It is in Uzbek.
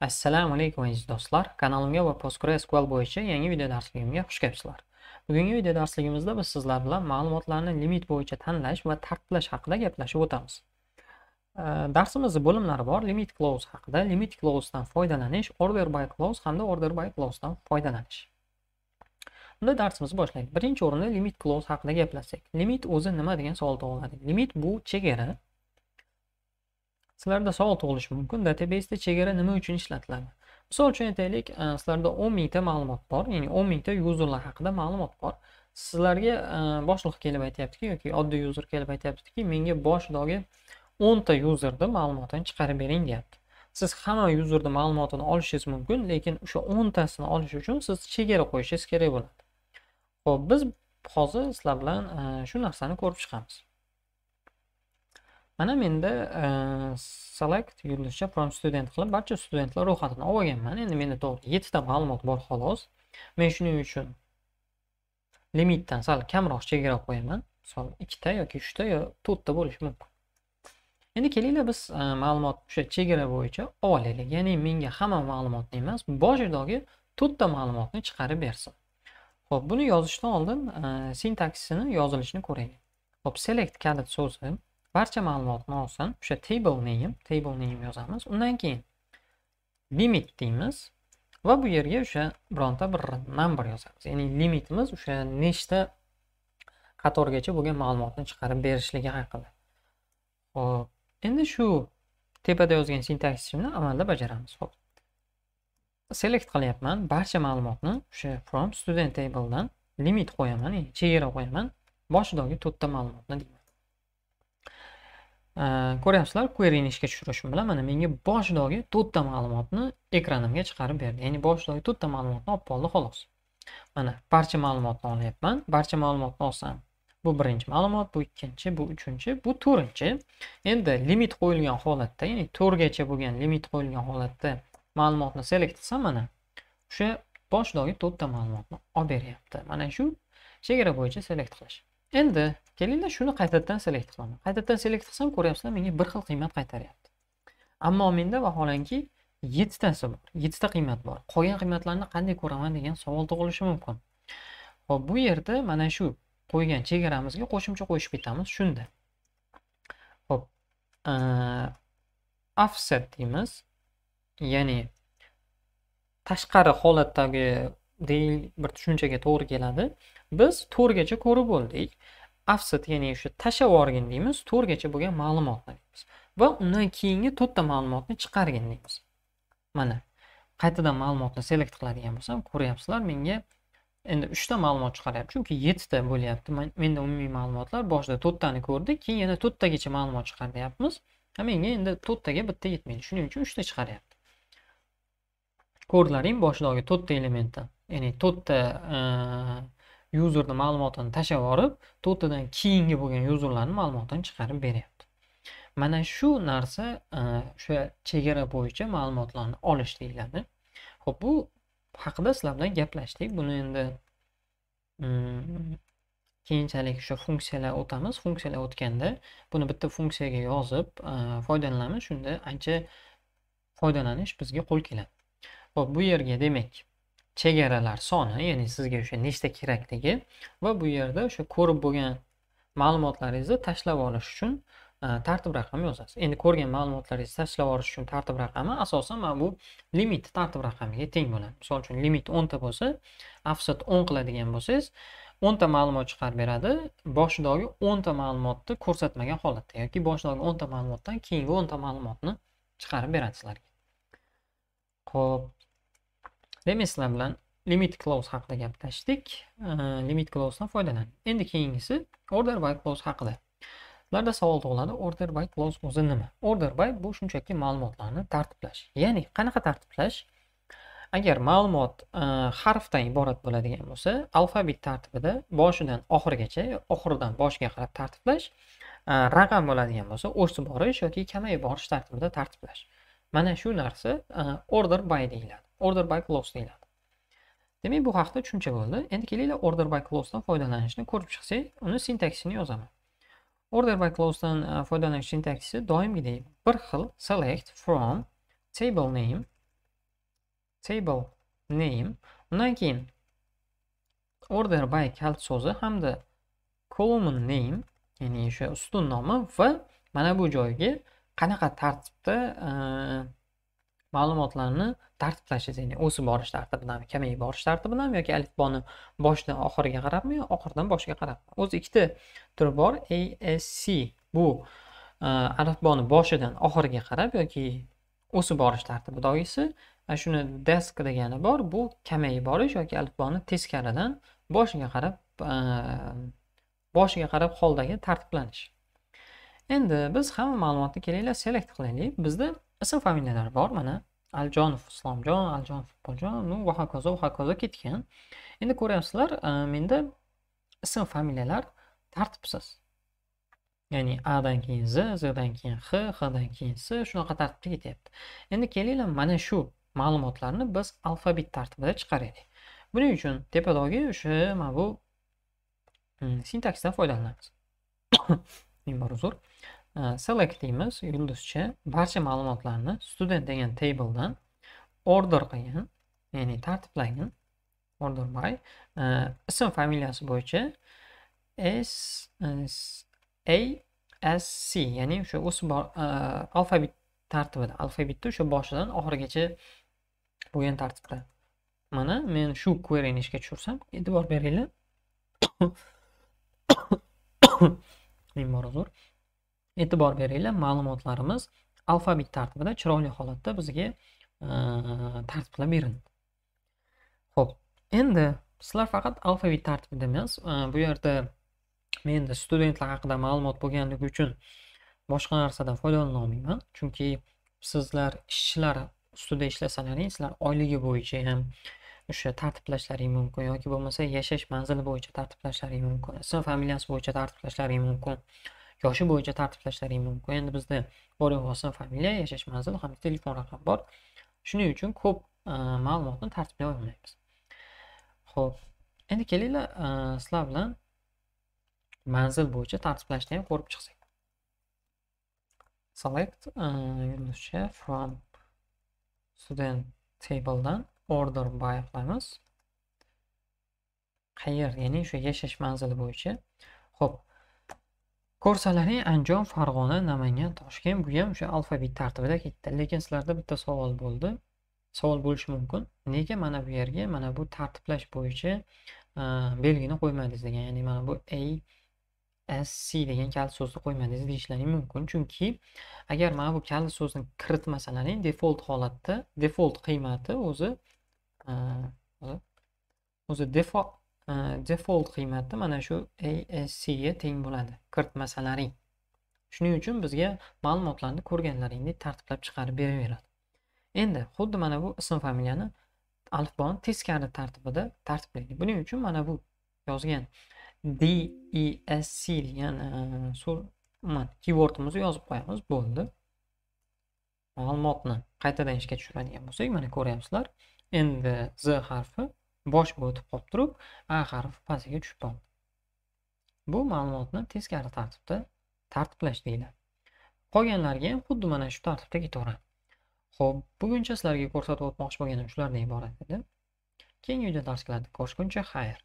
Assalomu alaykum aziz do'stlar. Kanalimga va PostgreSQL bo'yicha yangi video darsligimga xush kelibsizlar. Bugungi video darsligimizda biz sizlar bilan ma'lumotlarni limit bo'yicha tanlash va tartiblash haqida gaplashib o'tamiz. Darsimizda bo'limlari bor. Limit clause haqida, limit clausedan foydalanish, order by clause hamda order by clausedan foydalanish. Unda darsimizni boshlaylik. Birinchi o'rinda limit clause haqida gaplashsak. Limit o'zi nima degan savol tug'iladi. Limit bu chegara sizlarda savol tug'ilishi mumkin. Databasda chegara nima uchun ishlatiladi? Misol uchun aytaylik e, sizlarda o'n mingta ma'lumot bor ya'ni o'n mingta yuzerlar haqida ma'lumot bor. Sizlarga e, boshliq kelib aytyaptiki yoki oddiy yuzer kelib aytyaptiki menga boshidagi o'nta yuzerni ma'lumotini chiqarib bering deyapti. Siz hamma yuzerni ma'lumotini olishingiz mumkin lekin o'sha o'ntasini olish uchun siz chegara qo'yishingiz kerak bo'ladi. Ho'p biz hozir sizlar bilan e, shu narsani ko'rib chiqamiz. Mana menda select yurilishcha from student qilib barcha studentlar ro'yxatini olib olganman. Endi menda to'g'ri yettita ma'lumot bor xolos. Men shuning uchun limitdan sal kamroq chegara qo'yaman. Misol ikkita yoki uchta yo to'rtta bo'lishi mumkin. Endi kelinglar biz ma'lumot o'sha chegara bo'yicha olaylik. Ya'ni menga hamma ma'lumotni emas boshidagi to'rtta ma'lumotni chiqarib bersin. Ho'p buni yozishdan oldin sintaksisini yozilishini ko'raylik. Ho'p select kalit so'zi barcha ma'lumotni olsin. O'sha table name table name yozamiz. Undan keyin limit deymiz. Va bu yerga o'sha bironta bir number yozamiz. Ya'ni limitimiz o'sha nechta qatorgacha bo'lgan ma'lumotni chiqarib berishligi haqida. Ho'p endi shu tepada yozgan sintaksisni amalda bajaramiz. Ho'p select qilyapman. Barcha ma'lumotni o'sha from student tabledan limit qo'yaman ya'ni chegara qo'yaman. Boshidagi to'rtta ma'lumotni ko'ryapsizlar queryni ishga tushirishim bilan mana menga boshidagi to'rtta ma'lumotni ekranimga chiqarib berdi. Ya'ni boshidagi to'rtta ma'lumotni olib qoldi xolos. Mana barcha ma'lumotni olyapman. Barcha ma'lumotni olsam bu birinchi ma'lumot bu ikkinchi bu uchinchi bu to'rtinchi. Endi limit qo'yilgan holatda ya'ni to'rtgacha bo'lgan limit qo'yilgan holatda ma'lumotni select qilsam mana o'sha boshidagi to'rtta ma'lumotni olib beryapti. Mana shu chegara bo'yicha select qilish. Endi kelinglar shuni qaytadan selekt qilaman qaytadan selekt qilsam ko'ryapsizlar menga bir xil qiymat qaytaryapti. Ammo menda vaholanki yettitasi bor yettita qiymat bor. Qolgan qiymatlarni qanday ko'raman degan savol tug'ilishi mumkin. Hop bu yerda mana shu qo'ygan chegaramizga qo'shimcha qo'shib ketamiz. Shunda. Hop offset deymiz. Ya'ni tashqari holatdagi bir tushunchaga to'g'ri keladi. Biz to'rtgacha ko'rib bo'ldik offset ya'ni o'sha tashlab yuborgin deymiz to'rtgacha bo'lgan ma'lumotni deymiz. Va undan keyingi to'rtta ma'lumotni chiqargin deymiz. Mana qaytadan ma'lumotni selekt qiladigan bo'lsam ko'ryapsizlar menga endi uchta ma'lumot chiqaryapti chunki yettita bo'lyapti. Menda umumiy ma'lumotlar boshida to'rttani ko'rdik keyin yana to'rttagacha ma'lumot chiqaryapmiz. Menga endi to'rttaga bitta yetmaydi shuning uchun uchta chiqaryapti. Ko'rdilaring boshidagi to'rtta elementdan ya'ni to'rtta yuzerni ma'lumotini tashlab yuborib to'rttadan keyingi bo'lgan yuzerlarni ma'lumotini chiqarib beryapti. Mana shu narsa e, o'sha chegara bo'yicha ma'lumotlarni olish deyiladi. Ho'p bu haqida sizlar bilan gaplashdik. Buni endi mm, keyinchalik o'sha funksiyalar o'tamiz. Funksiyalar o'tganda buni bitta funksiyaga yozib e, foydalanamiz. Shunda ancha foydalanish bizga qo'l keladi. Ho'p bu yerga demak chegaralar soni ya'ni sizga o'sha nechta kerakligi va bu yerda o'sha ko'rib bo'lgan ma'lumotlaringizni tashlab olish uchun e, tartib raqami yozasiz. Endi ko'rgan ma'lumotlaringizni tashlab olish uchun tartib raqami asosan mana bu limit tartib raqamiga teng bo'ladi. Misol uchun limit o'nta bo'lsa offset o'n qiladigan bo'lsangiz o'nta ma'lumot chiqarib beradi. Boshidagi o'nta ma'lumotni ko'rsatmagan holatda yoki boshidagi o'nta ma'lumotdan keyingi o'nta ma'lumotni chiqarib beradi sizlarga. Ho'p demak sizlar bilan limit clause haqida gaplashdik limit clausedan foydalaning endi keyingisi order by clause haqida. Sizlarda savol tug'iladi. Order by clause o'zi nima? Order by bu shunchaki ma'lumotlarni tartiblash. Ya'ni qanaqa tartiblash? Agar ma'lumot e, harfdan iborat bo'ladigan bo'lsa alfabet tartibida boshidan oxirigacha oxiridan boshiga qarab tartiblash e, raqam bo'ladigan bo'lsa o'sib borish yoki kamayib borish tartibida tartiblash. Mana shu narsa e, order by deyiladi. Order by clause deyiladi. Demak bu haqida tushuncha bo'ldi. Endi kelinglar order by clausedan foydalanishni ko'rib chiqsak uni sintaksini yozaman. Order by clausedan dan e, foydalanish sintaksisi doimgidek bir xil select from table name table name undan keyin order by kalit so'zi hamda column name ya'ni o'sha ustun nomi va mana bu joyga qanaqa tartibda e, ma'lumotlarni tartiblashingiz ya'ni o'sib borish tartibidami kamayib borish tartibidami yoki alifboni boshidan oxiriga qarabmi yo oxiridan boshiga qarabmi? O'zi ikkita turi bor. Asc bu e, alifboni boshidan oxiriga qarab yoki o'sib borish tartibi tartibidagisi shuni desk degani bor. Bu kamayib borish yoki alifboni teskaridan boshiga qarab e, boshiga qarab holdagi tartiblanish. Endi biz hamma ma'lumotni kelinglar select qilaylik bizda ism familiyalar bor mana aljonov islomjon aljonov iqboljon ну va hokazo va hokazo ketgan. Endi ko'ryapsizlar e, menda ism familiyalar tartibsiz. Ya'ni adan keyin z zdan keyin x xdan keyin s shunaqa tartibda ketyapti. Endi kelinglar mana shu ma'lumotlarni biz alfabet tartibida chiqaraylik. Buning uchun tepadagi o'sha mana bu hmm, sintaksdan foydalanamiz. Ming bor uzr select deymiz yulduzcha barcha ma'lumotlarni student degan tabledan order qilgin ya'ni tartiblagin order by ism familiyasi bo'yicha e, s a s c ya'ni o'sha o'sib e, alfabet tartibida alfabetni o'sha boshidan oxirigacha bo'lgan tartibda mana men shu queryni ishga tushirsam e'tibor beringlar. Ming bor uzr e'tibor beringlar ma'lumotlarimiz alfabet tartibida chiroyli holatda bizga tartiblab berildi. Ho'p endi sizlar faqat alfabet tartibida emas bu yerda menda studentlar haqida ma'lumot bo'lganligi uchun boshqa narsadan foydalana olmayman chunki sizlar ishchilar ustida ishlasalaring sizlar oyligi bo'yicha ham o'sha tartiblashlaring mumkin yoki bo'lmasa yashash manzili bo'yicha tartiblashlaring mumkin ism familiyasi bo'yicha tartiblashlaring mumkin. Yoshi bo'yicha tartiblashlaring mumkin. Endi bizda bor yo'q familiya yashash manzili hamda telefon raqami bor. Shuning uchun ko'p e, ma'lumotni tartiblay olmaymiz. Ho'p endi kelinglar e, sizlar bilan manzil bo'yicha tartiblashni ham ko'rib chiqsak. Select e, from student tabledan order by qilamiz. Qayer ya'ni o'sha yashash manzili bo'yicha. Ho'p Ko'rsalaring Andijon, Farg'ona, Namangan, Toshkent bu ham o'sha alfabet tartibida ketdi. Lekin sizlarda bitta savol bo'ldi. Savol bo'lishi mumkin. Nega mana bu yerga mana bu tartiblash bo'yicha e, belgini qo'ymadingiz degan. Ya'ni mana bu A S C degan kalit so'zni qo'ymadingiz deyishlaring mumkin. Chunki agar mana bu kalit so'zni kiritmasalaring default holatda default qiymati o'zi e, o'zi default default qiymati mana shu ASC ga teng bo'ladi. Kiritmasalaring shuning uchun bizga ma'lumotlarni ko'rganlaringdek tartiblab chiqarib beraveradi. Endi xuddi mana bu ism familiyani alifboni teskari tartibida tartiblaydi buning uchun mana bu yozgan desc degan e, umuman keywordimizni yozib qo'yamiz. Bo'ldi. Ma'lumotni qaytadan ishga tushiradigan bo'lsak mana ko'ryapsizlar. Endi z harfi. Boshqa o'tib qolib turib a harfi pastiga tushib qoldi. Bu ma'lumotni teskari tartibda tartiblash deyiladi qolganlarga ham xuddi mana shu tartibda ketaveradi. Ho'p buguncha sizlarga ko'rsatib o'tmoqchi bo'lganim shulardan iborat edi. Keyingi videodarslarda ko'rishguncha xayr.